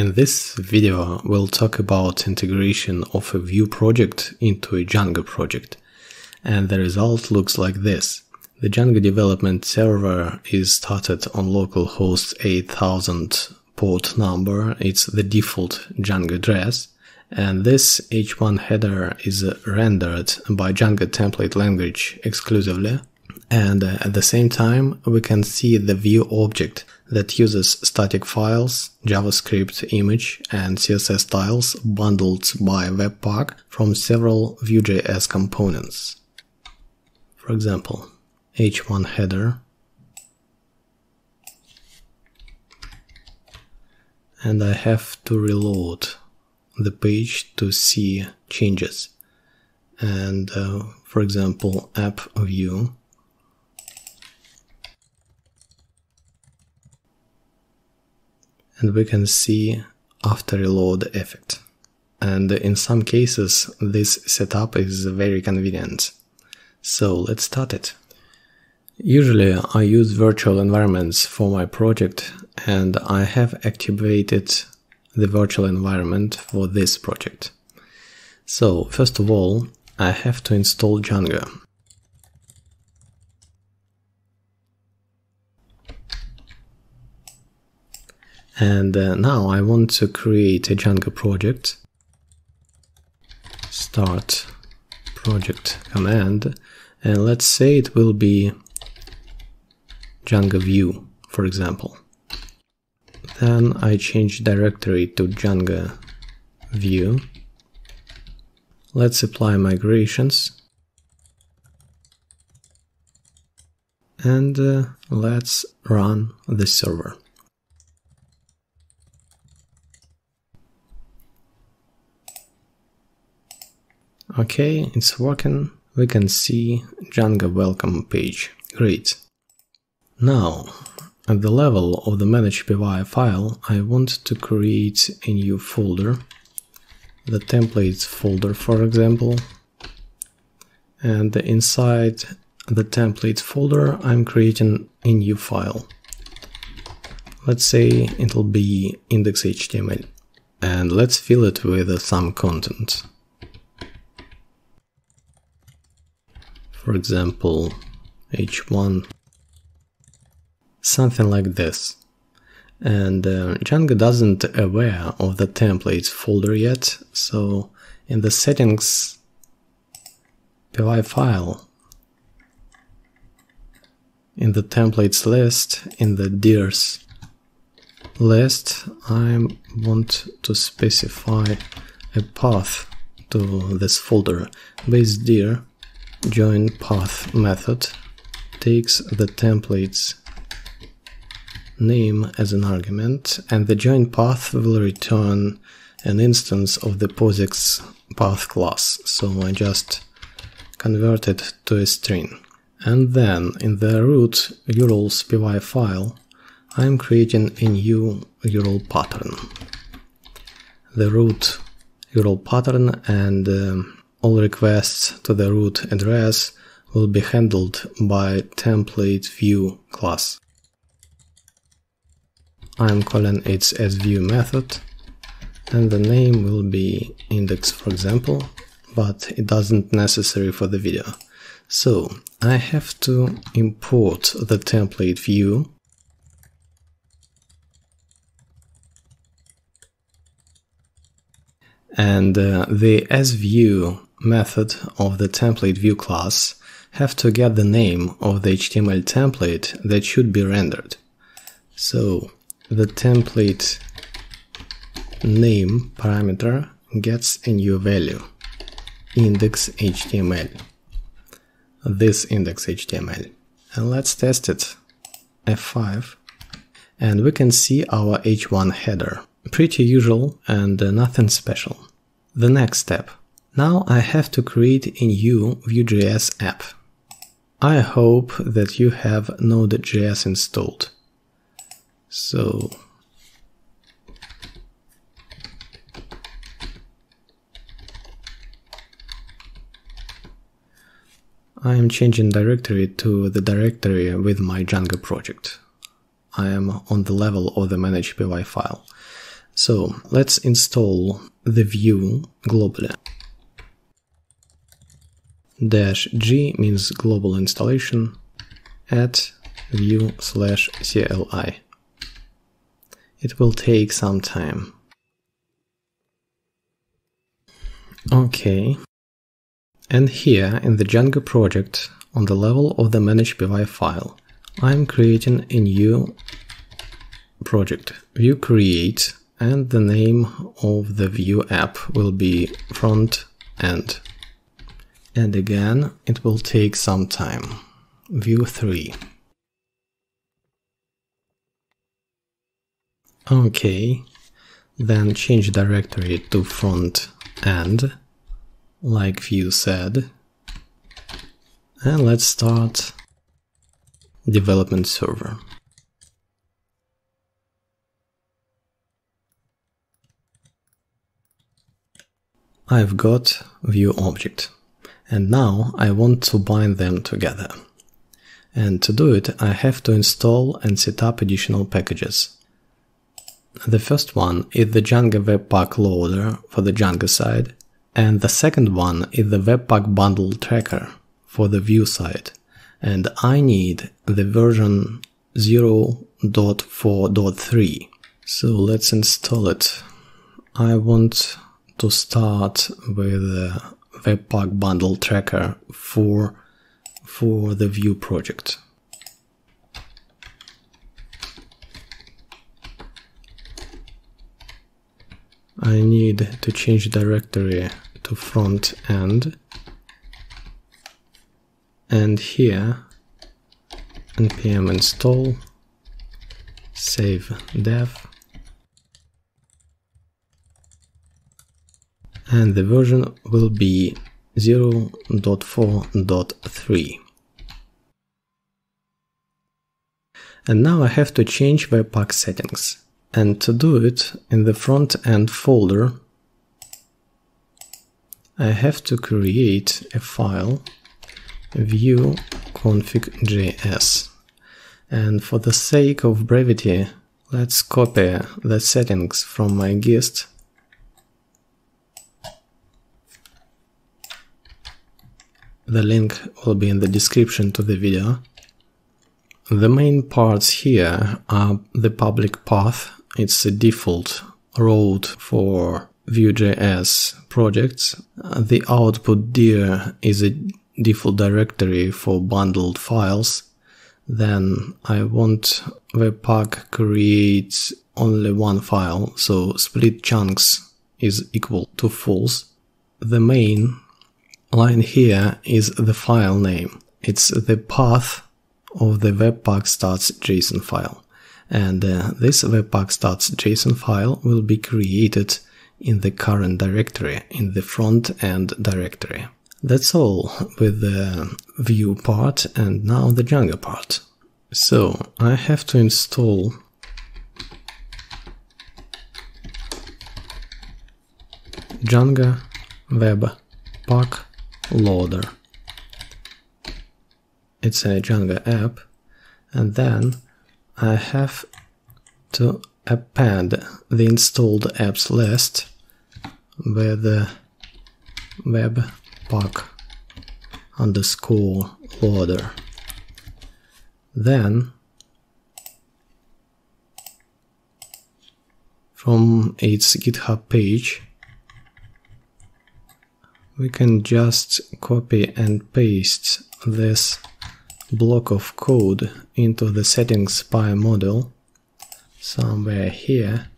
In this video, we'll talk about integration of a Vue project into a Django project. And the result looks like this. The Django development server is started on localhost 8000 port number. It's the default Django address. And this H1 header is rendered by Django template language exclusively. And uh, at the same time, we can see the Vue object that uses static files, JavaScript image, and CSS styles bundled by Webpack from several Vue.js components. For example, h1 header and I have to reload the page to see changes. And uh, for example, app view and we can see after reload effect. And in some cases, this setup is very convenient. So let's start it. Usually I use virtual environments for my project and I have activated the virtual environment for this project. So first of all, I have to install Django. And uh, now I want to create a Django project. Start project command. And let's say it will be Django Vue, for example. Then I change directory to Django Vue. Let's apply migrations. And uh, let's run the server. Okay, it's working. We can see Django welcome page. Great. Now, at the level of the manage.py file, I want to create a new folder, the templates folder, for example. And inside the templates folder, I'm creating a new file. Let's say it'll be index.html. And let's fill it with some content. For example h1 something like this. And uh, Django doesn't aware of the templates folder yet so in the settings py file in the templates list in the dirs list I want to specify a path to this folder. Base dir join path method takes the template's name as an argument and the join path will return an instance of the POSIX path class. So I just convert it to a string. And then in the root urls py file I'm creating a new URL pattern. The root URL pattern and um, all requests to the root address will be handled by template view class. I'm calling its sview method and the name will be index for example, but it doesn't necessary for the video. So I have to import the template view and uh, the sview method of the template view class have to get the name of the HTML template that should be rendered. So the template name parameter gets a new value, index HTML, this index HTML. And let's test it, F5, and we can see our H1 header. Pretty usual and uh, nothing special. The next step, now I have to create a new Vue.js app. I hope that you have Node.js installed. So I am changing directory to the directory with my Django project. I am on the level of the manage.py file. So let's install the Vue globally. Dash G means global installation at vue slash CLI. It will take some time. Okay. And here in the Django project, on the level of the manage PY file, I'm creating a new project, Vue create, and the name of the Vue app will be front end. And again, it will take some time. Vue 3. Okay, then change directory to front end, like Vue said. And let's start development server. I've got Vue object and now I want to bind them together. And to do it I have to install and set up additional packages. The first one is the Django Webpack loader for the Django side, and the second one is the Webpack bundle tracker for the Vue side. And I need the version 0.4.3. So let's install it. I want to start with the Webpack bundle tracker for, for the Vue project. I need to change directory to front end and here npm install save dev and the version will be 0.4.3 and now I have to change Webpack settings. And to do it in the front end folder, I have to create a file vue config.js. And for the sake of brevity, let's copy the settings from my gist The link will be in the description to the video. The main parts here are the public path it's a default road for Vue.js projects. The output dir is a default directory for bundled files. Then I want Webpack create only one file, so split chunks is equal to false. The main line here is the file name. It's the path of the Webpack stats JSON file and uh, this webpack.json file will be created in the current directory, in the front end directory. That's all with the Vue part and now the Django part. So I have to install Django Webpack Loader. It's a Django app and then I have to append the installed apps list with the webpack underscore loader. Then from its GitHub page we can just copy and paste this block of code into the settings by model somewhere here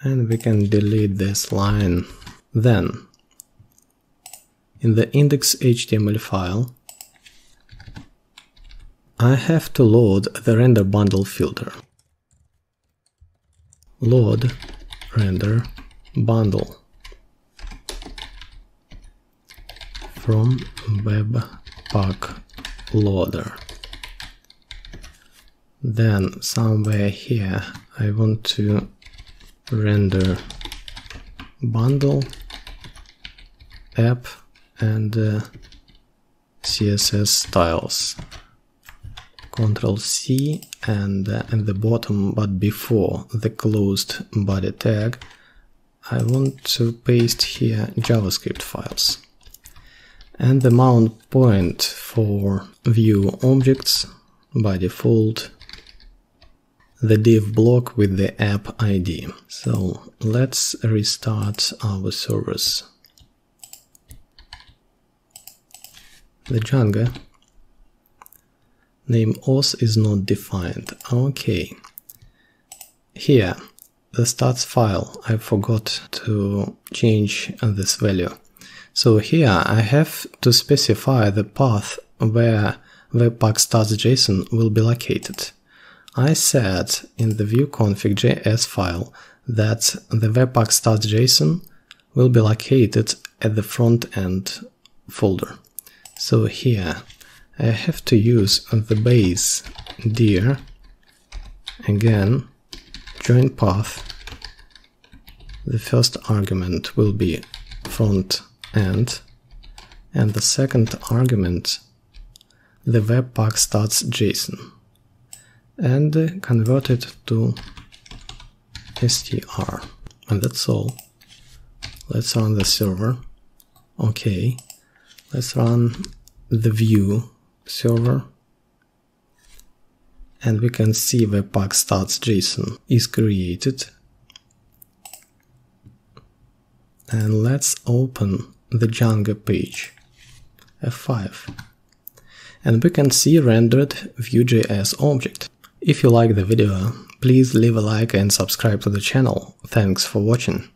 and we can delete this line. Then in the index.html file I have to load the render bundle filter. Load render bundle from webpack loader. Then somewhere here I want to render bundle app and uh, CSS styles. Control C and uh, at the bottom but before the closed body tag I want to paste here JavaScript files and the mount point for Vue objects by default the div block with the app ID. So let's restart our servers. The Django name auth is not defined. Okay. Here, the stats file, I forgot to change this value. So here I have to specify the path where webpack stats.json will be located. I said in the vue config.js file that the webpack stats.json will be located at the front end folder. So here I have to use the base dir again join path the first argument will be front end and the second argument the webpack stats JSON and convert it to str and that's all. Let's run the server. Okay. Let's run the Vue server. And we can see webpack stats JSON is created. And let's open the Django page F5 and we can see rendered Vue.js object. If you like the video, please leave a like and subscribe to the channel. Thanks for watching.